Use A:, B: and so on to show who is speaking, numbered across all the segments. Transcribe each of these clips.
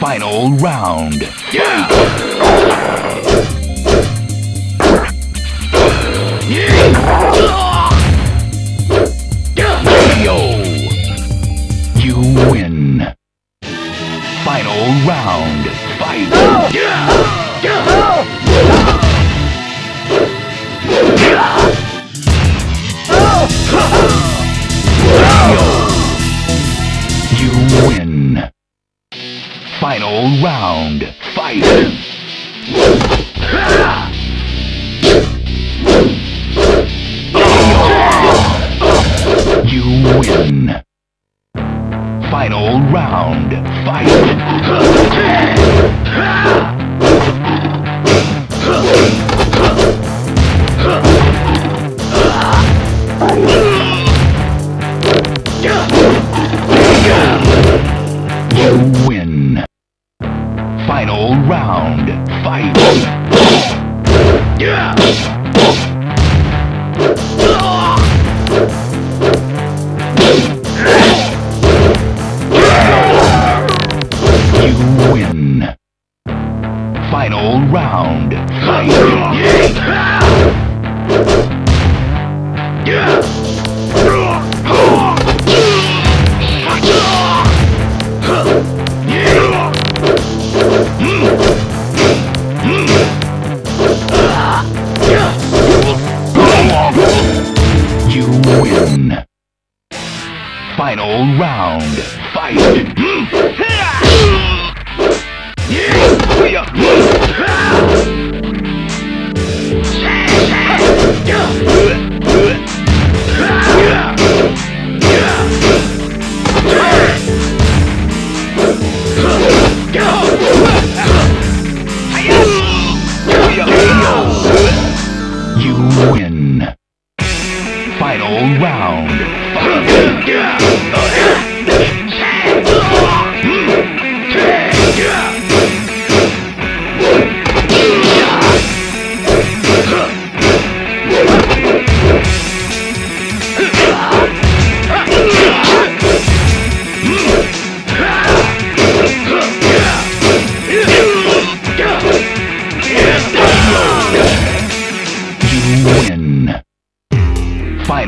A: Final round. Yeah. yeah. Final round. Fight. You win. Final round. Fight. Final round. You win. Final round. Fight. Hmm. You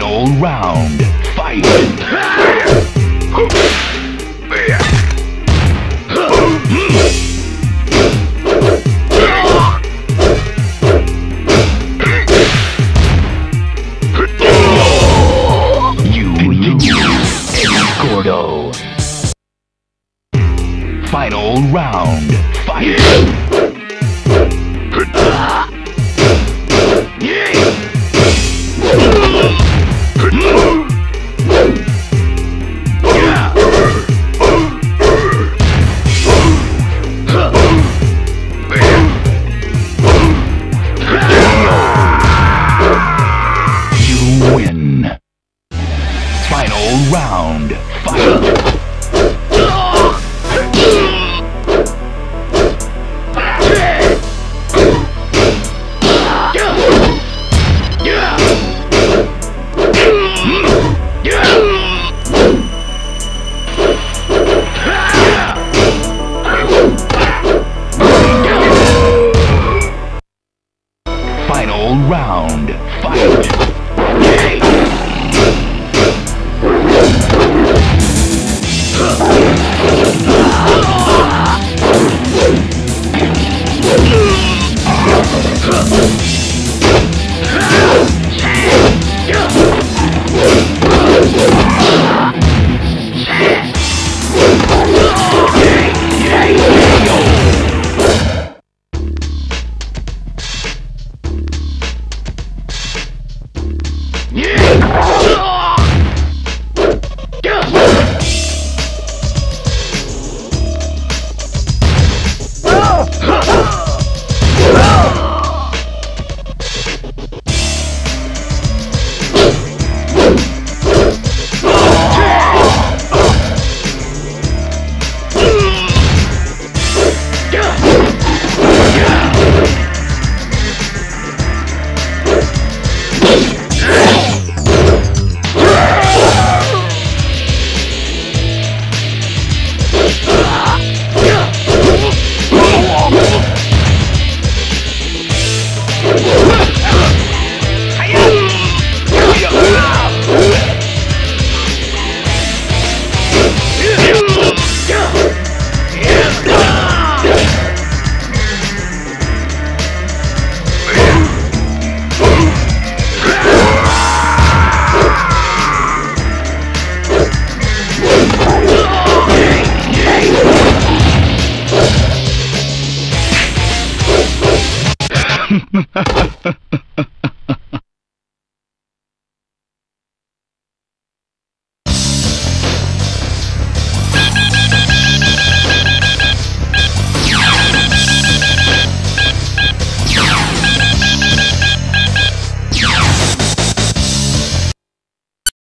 A: Final round. Fight. You lose. Gordo. Final round. Final round. Fight. Ha ha ha!